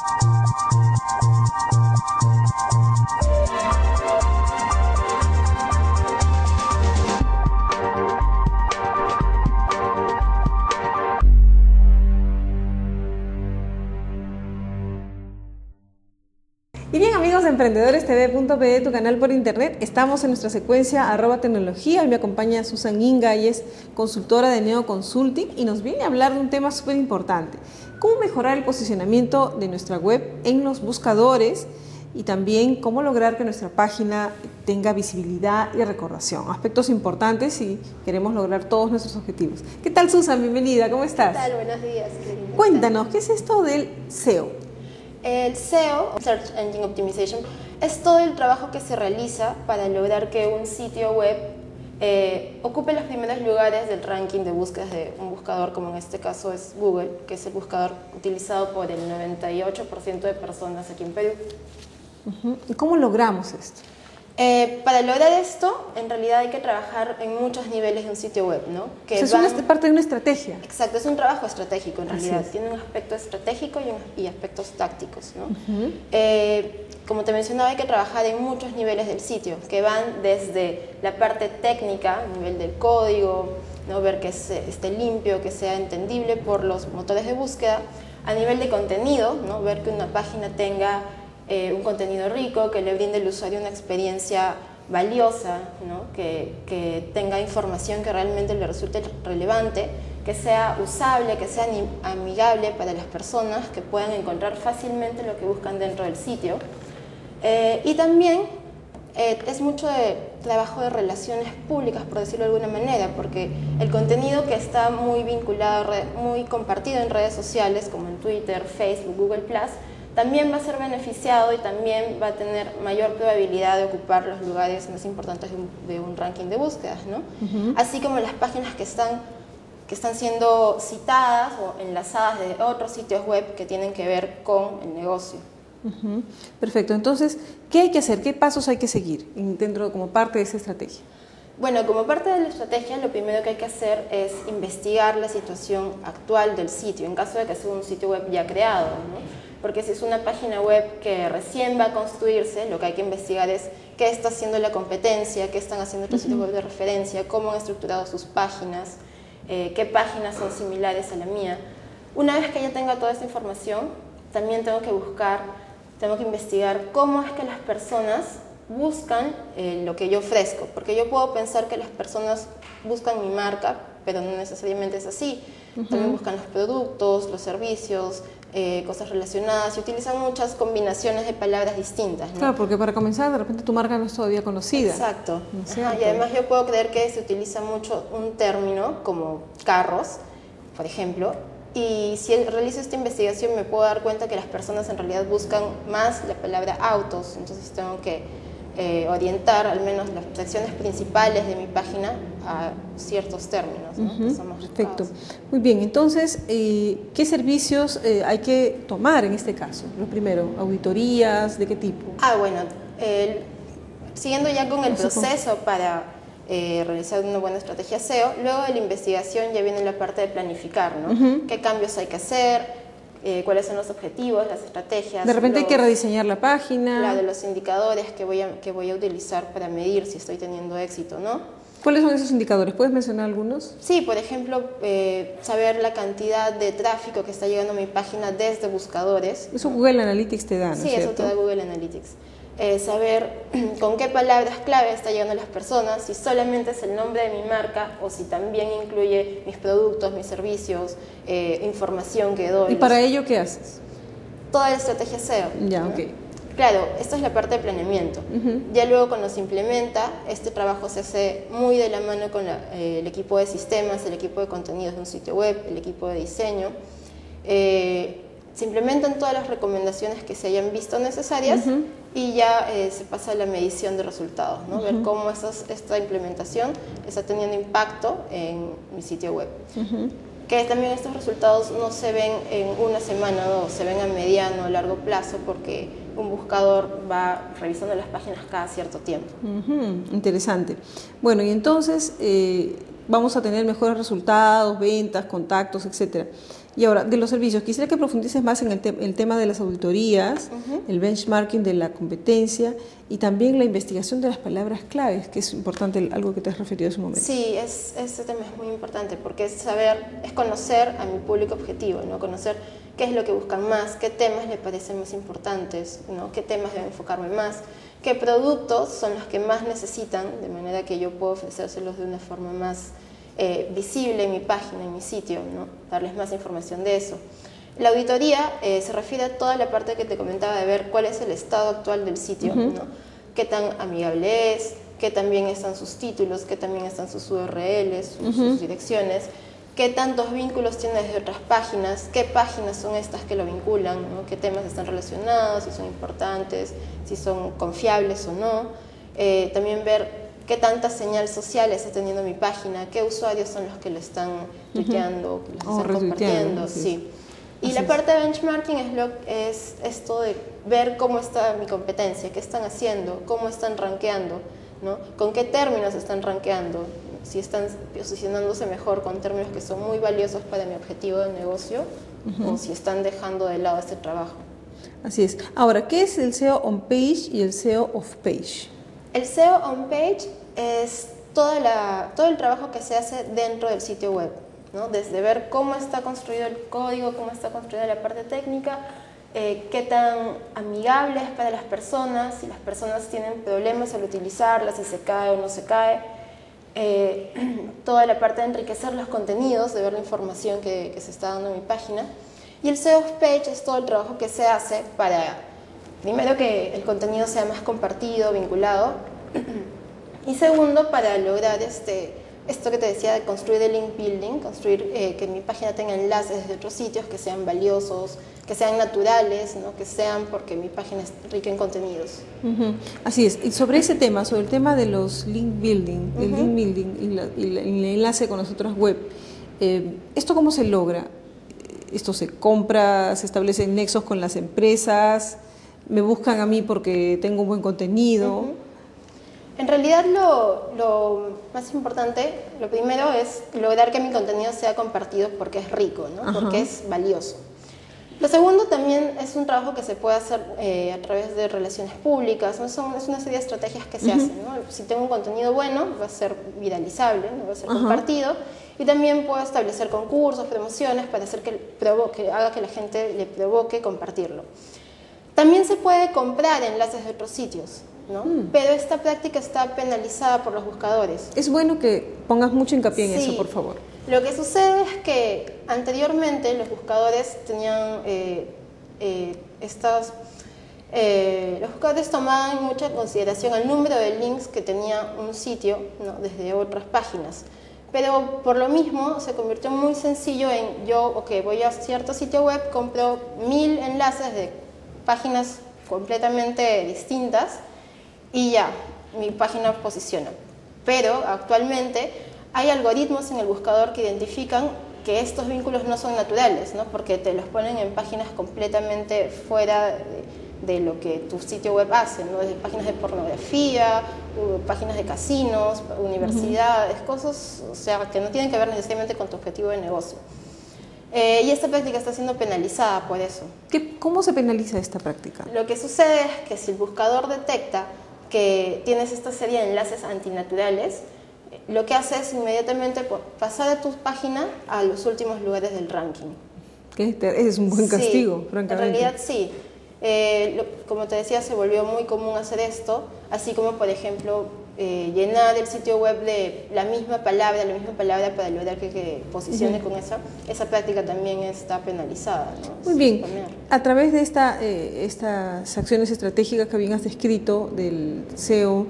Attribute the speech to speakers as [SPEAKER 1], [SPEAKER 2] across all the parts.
[SPEAKER 1] Thank you. emprendedoresTV.pe, tu canal por internet, estamos en nuestra secuencia arroba tecnología. Hoy me acompaña Susan Inga y es consultora de Neo Consulting y nos viene a hablar de un tema súper importante. Cómo mejorar el posicionamiento de nuestra web en los buscadores y también cómo lograr que nuestra página tenga visibilidad y recordación. Aspectos importantes si queremos lograr todos nuestros objetivos. ¿Qué tal Susan? Bienvenida, ¿cómo estás?
[SPEAKER 2] ¿Qué tal? Buenos días.
[SPEAKER 1] Cuéntanos, ¿qué es esto del SEO?
[SPEAKER 2] El SEO, Search Engine Optimization, es todo el trabajo que se realiza para lograr que un sitio web eh, ocupe los primeros lugares del ranking de búsquedas de un buscador, como en este caso es Google, que es el buscador utilizado por el 98% de personas aquí en Perú.
[SPEAKER 1] ¿Y cómo logramos esto?
[SPEAKER 2] Eh, para lograr esto, en realidad hay que trabajar en muchos niveles de un sitio web, ¿no?
[SPEAKER 1] Que es parte de una estrategia.
[SPEAKER 2] Exacto, es un trabajo estratégico en realidad. Tiene un aspecto estratégico y, aspectos tácticos, ¿no? Eh, como te mencionaba, hay que trabajar en muchos niveles del sitio, que van desde la parte técnica, nivel del código, ¿no? ver que esté limpio, que sea entendible por los motores de búsqueda, a nivel de contenido, ¿no? ver que una página tenga eh, un contenido rico, que le brinde al usuario una experiencia valiosa, que, tenga información que realmente le resulte relevante, que sea usable, que sea amigable para las personas, que puedan encontrar fácilmente lo que buscan dentro del sitio. Eh, y también eh, es mucho de trabajo de relaciones públicas, por decirlo de alguna manera, porque el contenido que está muy vinculado, muy compartido en redes sociales, como en Twitter, Facebook, Google ⁇ también va a ser beneficiado y también va a tener mayor probabilidad de ocupar los lugares más importantes de un, ranking de búsquedas, ¿no? Así como las páginas que están, que están siendo citadas o enlazadas de otros sitios web que tienen que ver con el negocio.
[SPEAKER 1] Perfecto. Entonces, ¿qué hay que hacer? ¿Qué pasos hay que seguir dentro como parte de esa estrategia?
[SPEAKER 2] Bueno, como parte de la estrategia, lo primero que hay que hacer es investigar la situación actual del sitio, en caso de que sea un sitio web ya creado. ¿no? Porque si es una página web que recién va a construirse, lo que hay que investigar es qué está haciendo la competencia, qué están haciendo otros sitios web de referencia, cómo han estructurado sus páginas, eh, qué páginas son similares a la mía. Una vez que ya tenga toda esta información, también tengo que buscar, tengo que investigar cómo es que las personas buscan eh, lo que yo ofrezco, porque yo puedo pensar que las personas buscan mi marca, pero no necesariamente es así. También buscan los productos, los servicios, eh, cosas relacionadas y utilizan muchas combinaciones de palabras distintas.
[SPEAKER 1] Claro, porque para comenzar, de repente tu marca no es todavía conocida.
[SPEAKER 2] Exacto. y además yo puedo creer que se utiliza mucho un término como carros, por ejemplo, y si realizo esta investigación me puedo dar cuenta que las personas en realidad buscan más la palabra autos, entonces tengo que eh, orientar al menos las secciones principales de mi página a ciertos términos.
[SPEAKER 1] perfecto. Muy bien, entonces, eh, ¿qué servicios eh, hay que tomar en este caso? Lo primero, auditorías, ¿de qué tipo?
[SPEAKER 2] Ah, bueno, siguiendo ya con el proceso para realizar una buena estrategia SEO, luego de la investigación ya viene la parte de planificar, ¿no? ¿Qué cambios hay que hacer? Eh, cuáles son los objetivos, las estrategias.
[SPEAKER 1] De repente hay que rediseñar la página.
[SPEAKER 2] La de los indicadores que voy, a, que voy a utilizar para medir si estoy teniendo éxito, ¿no?
[SPEAKER 1] ¿Cuáles son esos indicadores? ¿Puedes mencionar algunos?
[SPEAKER 2] Sí, por ejemplo, eh, saber la cantidad de tráfico que está llegando a mi página desde buscadores.
[SPEAKER 1] Eso Google Analytics te da, ¿no
[SPEAKER 2] Sí, eso te da Google Analytics. Eh, saber con qué palabras clave está llegando a las personas, si solamente es el nombre de mi marca o si también incluye mis productos, mis servicios, eh, información que doy.
[SPEAKER 1] ¿Y para ello qué haces?
[SPEAKER 2] Toda la estrategia SEO.
[SPEAKER 1] Ya, ok.
[SPEAKER 2] Claro, esta es la parte de planeamiento. Ya luego cuando se implementa, este trabajo se hace muy de la mano con eh, el equipo de sistemas, el equipo de contenidos de un sitio web, el equipo de diseño. se implementan todas las recomendaciones que se hayan visto necesarias y ya eh, se pasa a la medición de resultados, ¿no? ver cómo esta implementación está teniendo impacto en mi sitio web. Que también estos resultados no se ven en una semana, no, se ven a mediano o largo plazo porque un buscador va revisando las páginas cada cierto tiempo.
[SPEAKER 1] Interesante. Bueno, y entonces eh, vamos a tener mejores resultados, ventas, contactos, etcétera. Y ahora, de los servicios, quisiera que profundices más en el, tema de las auditorías, el benchmarking de la competencia y también la investigación de las palabras claves, que es importante, algo que te has referido hace un momento.
[SPEAKER 2] Sí, es, este tema es muy importante porque es saber, es conocer a mi público objetivo, ¿no? conocer qué es lo que buscan más, qué temas le parecen más importantes, ¿no? qué temas debo enfocarme más, qué productos son los que más necesitan, de manera que yo puedo ofrecérselos de una forma más eh, visible en mi página, en mi sitio, ¿no? darles más información de eso. La auditoría eh, se refiere a toda la parte que te comentaba de ver cuál es el estado actual del sitio, ¿no? qué tan amigable es, qué también están sus títulos, qué también están sus URLs, sus, direcciones, qué tantos vínculos tiene desde otras páginas, qué páginas son estas que lo vinculan, qué temas están relacionados, si son importantes, si son confiables o no. Eh, también ver qué tanta señal social está teniendo mi página, qué usuarios son los que lo están tuiteando, que lo están compartiendo. Sí. Y la parte de benchmarking es, lo, es esto de ver cómo está mi competencia, qué están haciendo, cómo están rankeando, ¿no? con qué términos están rankeando, si están posicionándose mejor con términos que son muy valiosos para mi objetivo de negocio o si están dejando de lado este trabajo.
[SPEAKER 1] Así es. Ahora, ¿qué es el SEO on page y el SEO off page?
[SPEAKER 2] El SEO on page es todo el trabajo que se hace dentro del sitio web, ¿no? desde ver cómo está construido el código, cómo está construida la parte técnica, eh, qué tan amigable es para las personas, si las personas tienen problemas al utilizarla, si se cae o no se cae, eh, toda la parte de enriquecer los contenidos, de ver la información que, que se está dando en mi página. Y el SEO page es todo el trabajo que se hace para Primero que el contenido sea más compartido, vinculado. Y segundo, para lograr este, esto que te decía de construir el link building, construir eh, que mi página tenga enlaces de otros sitios que sean valiosos, que sean naturales, ¿no? que sean porque mi página es rica en contenidos.
[SPEAKER 1] Así es. Y sobre ese tema, sobre el tema de los link building, el link building y, el enlace con las otras web, eh, ¿esto cómo se logra? ¿Esto se compra, se establecen nexos con las empresas? Me buscan a mí porque tengo un buen contenido.
[SPEAKER 2] En realidad lo, más importante, lo primero es lograr que mi contenido sea compartido porque es rico, ¿no? porque es valioso. Lo segundo también es un trabajo que se puede hacer eh, a través de relaciones públicas, ¿no? Son, es una serie de estrategias que se hacen. ¿no? Si tengo un contenido bueno, va a ser viralizable, ¿no? va a ser compartido, y también puedo establecer concursos, promociones para hacer que, provoque, haga que la gente le provoque compartirlo. También se puede comprar enlaces de otros sitios, ¿no? Mm. Pero esta práctica está penalizada por los buscadores.
[SPEAKER 1] Es bueno que pongas mucho hincapié en eso, por favor.
[SPEAKER 2] Lo que sucede es que anteriormente los buscadores tenían eh, eh, estas... Eh, los buscadores tomaban mucha consideración el número de links que tenía un sitio ¿no? desde otras páginas. Pero por lo mismo se convirtió muy sencillo en yo, ok, voy a cierto sitio web, compro mil enlaces de páginas completamente distintas y ya, mi página posiciona. Pero actualmente hay algoritmos en el buscador que identifican que estos vínculos no son naturales, ¿no? porque te los ponen en páginas completamente fuera de, lo que tu sitio web hace, ¿no? desde páginas de pornografía, páginas de casinos, universidades, cosas o sea, que no tienen que ver necesariamente con tu objetivo de negocio. Eh, y esta práctica está siendo penalizada por eso.
[SPEAKER 1] ¿Qué, ¿Cómo se penaliza esta práctica?
[SPEAKER 2] Lo que sucede es que si el buscador detecta que tienes esta serie de enlaces antinaturales, lo que hace es inmediatamente pasar de tu página a los últimos lugares del ranking.
[SPEAKER 1] ¿Qué? Es un buen castigo,
[SPEAKER 2] francamente. En realidad sí. Eh, como te decía, se volvió muy común hacer esto, así como por ejemplo eh, llenar el sitio web de la misma palabra, la misma palabra para lograr que, posicione con esa, esa práctica también está penalizada.
[SPEAKER 1] Muy bien, a través de esta, eh, estas acciones estratégicas que bien has descrito del SEO,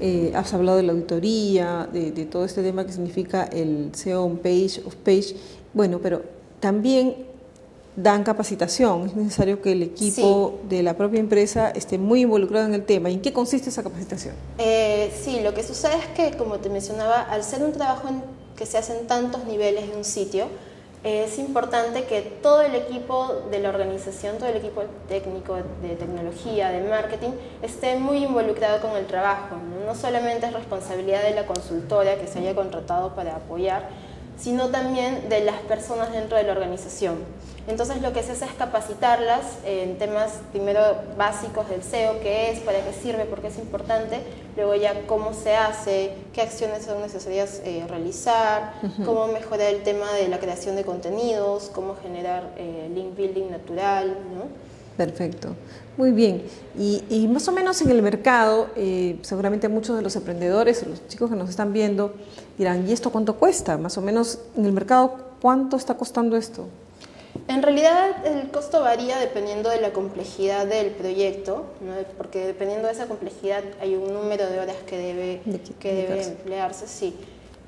[SPEAKER 1] eh, has hablado de la auditoría, de, de, todo este tema que significa el SEO on page, off page, bueno, pero también dan capacitación. Es necesario que el equipo de la propia empresa esté muy involucrado en el tema. ¿Y en qué consiste esa capacitación?
[SPEAKER 2] Eh, sí, lo que sucede es que, como te mencionaba, al ser un trabajo que se hace en tantos niveles de un sitio, es importante que todo el equipo de la organización, todo el equipo técnico de tecnología, de marketing, esté muy involucrado con el trabajo. No solamente es responsabilidad de la consultora que se haya contratado para apoyar, sino también de las personas dentro de la organización. Entonces lo que se hace es capacitarlas en temas primero básicos del SEO, qué es, para qué sirve, por qué es importante, luego ya cómo se hace, qué acciones son necesarias eh, realizar, cómo mejorar el tema de la creación de contenidos, cómo generar eh, link building natural. ¿no?
[SPEAKER 1] Perfecto, muy bien. Y, más o menos en el mercado, eh, seguramente muchos de los emprendedores, los chicos que nos están viendo, dirán, ¿y esto cuánto cuesta? Más o menos en el mercado, ¿cuánto está costando esto?
[SPEAKER 2] En realidad el costo varía dependiendo de la complejidad del proyecto, porque dependiendo de esa complejidad hay un número de horas que debe, que debe emplearse. Sí.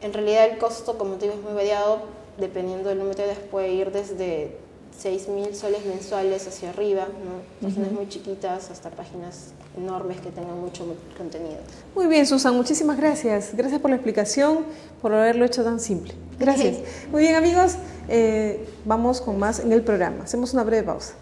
[SPEAKER 2] En realidad el costo, como te digo, es muy variado, dependiendo del número de horas puede ir desde 6.000 soles mensuales hacia arriba, ¿no? páginas muy chiquitas hasta páginas enormes que tengan mucho contenido.
[SPEAKER 1] Muy bien, Susan, muchísimas gracias. Gracias por la explicación, por haberlo hecho tan simple. Gracias. Muy bien, amigos, eh, vamos con más en el programa. Hacemos una breve pausa.